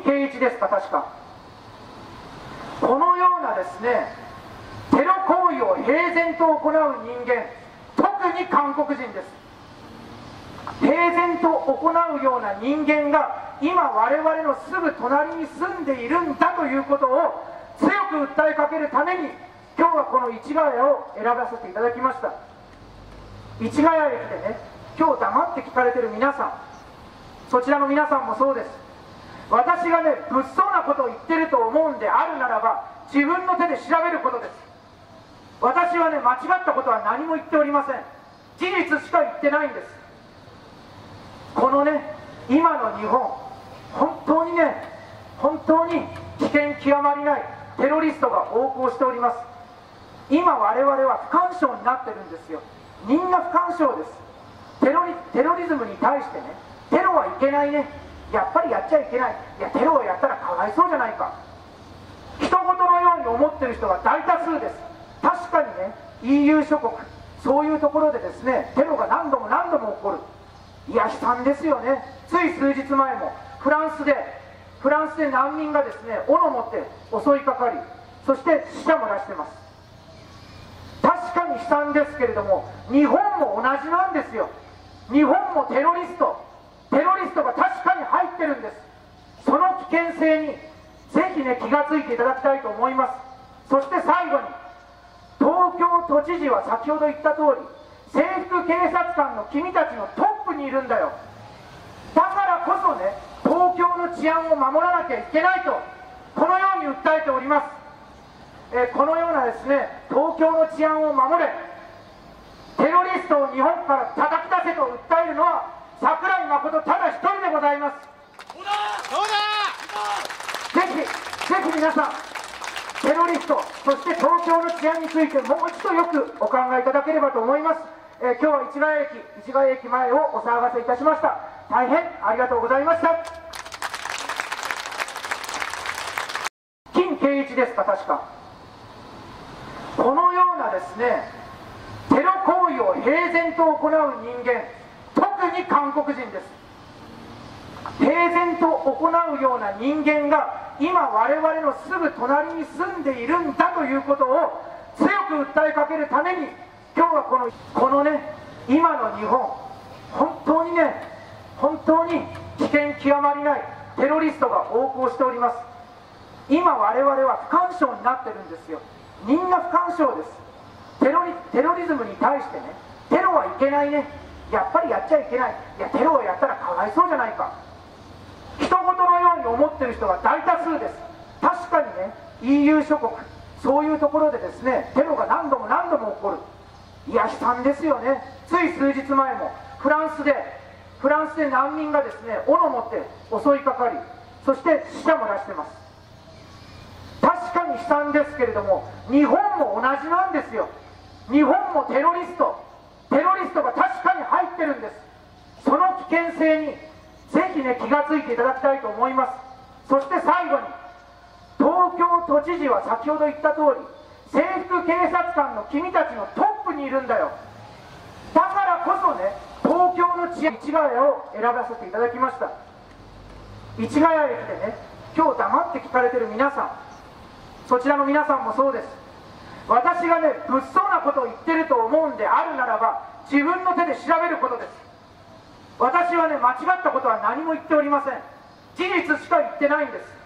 圭一ですか確か。このようなですねテロ行為を平然と行う人間特に韓国人です。平然と行うような人間が今我々のすぐ隣に住んでいるんだということを強く訴えかけるために今日はこの市ヶ谷を選ばせていただきました。市ヶ谷駅でね今日黙って聞かれてる皆さんそちらの皆さんもそうです。私がね物騒なことを言ってると思うんであるならば自分の手で調べることです。私はね間違ったことは何も言っておりません。事実しか言ってないんです。このね今の日本本当にね本当に危険極まりないテロリストが横行しております。今我々は不干渉になってるんですよ。みんな不干渉です。テロリテロリズムに対してねテロはいけないね。やっぱりやっちゃいけない。いやテロをやったらかわいそうじゃないか。人事のように思ってる人が大多数です。確かにね EU 諸国そういうところでですねテロが何度も何度も起こる。いや悲惨ですよね。つい数日前もフランスでフランスで難民がですね斧を持って襲いかかりそして死者も出してます。確かに悲惨ですけれども日本も同じなんですよ。日本もテロリスト。テロリストが確かにってるんです。その危険性にぜひね気がついていただきたいと思います。そして最後に東京都知事は先ほど言った通り制服警察官の君たちのトップにいるんだよ。だからこそね東京の治安を守らなきゃいけないとこのように訴えております、えこのようなですね東京の治安を守れテロリストを日本から叩き出せと訴えるのは桜井誠ただ一人でございます。ぜひぜひ皆さんテロリストそして東京の治安についてもう一度よくお考えいただければと思います、えー今日は市ヶ谷駅市ヶ谷駅前をお騒がせいたしました。大変ありがとうございました。金圭一ですか確か。このようなですねテロ行為を平然と行う人間特に韓国人です。平然と行うような人間が今我々のすぐ隣に住んでいるんだということを強く訴えかけるために今日はこのこのね今の日本本当にね本当に危険極まりないテロリストが横行しております。今我々は不干渉になってるんですよ。みんな不干渉です。テロリテロリズムに対してねテロはいけないね。やっぱりやっちゃいけない。いやテロをやったらかわいそうじゃないか。のように思ってる人が大多数です。確かにね EU 諸国そういうところでですねテロが何度も何度も起こる。いや悲惨ですよね。つい数日前もフランスでフランスで難民がですね斧を持って襲いかかりそして死者も出してます。確かに悲惨ですけれども日本も同じなんですよ。日本もテロリスト。テロリストが確かに入ってるんです。その危険性にぜひね気がついていただきたいと思います。そして最後に東京都知事は先ほど言った通り制服警察官の君たちのトップにいるんだよ。だからこそね東京の市ヶ谷を選ばせていただきました。市ヶ谷駅でね今日黙って聞かれてる皆さん。そちらの皆さんもそうです。私がね物騒なことを言ってると思うんであるならば自分の手で調べることです。私はね間違ったことは何も言っておりません。事実しか言ってないんです。